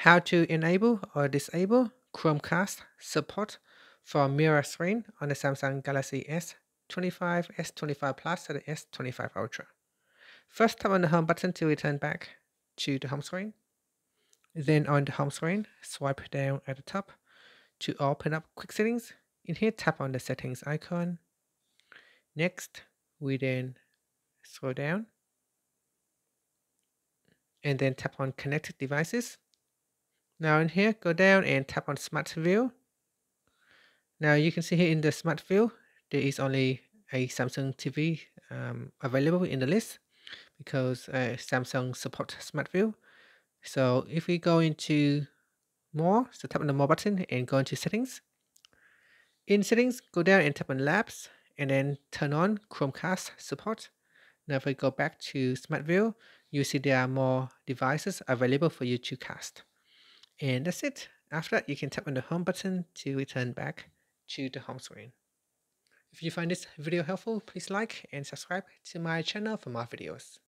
how to enable or disable Chromecast support for mirror screen on the Samsung Galaxy S25, S25 Plus, and the S25 Ultra. First, tap on the home button to return back to the home screen. Then on the home screen, swipe down at the top to open up quick settings. In here, tap on the settings icon. Next, we then scroll down and then tap on connected devices. Now in here, go down and tap on smart view. Now you can see here in the smart view, there is only a Samsung TV um, available in the list because uh, Samsung support smart view. So if we go into more, so tap on the more button and go into settings. In settings, go down and tap on labs and then turn on Chromecast support. Now if we go back to smart view, you see there are more devices available for you to cast. And that's it. After that, you can tap on the home button to return back to the home screen. If you find this video helpful, please like and subscribe to my channel for more videos.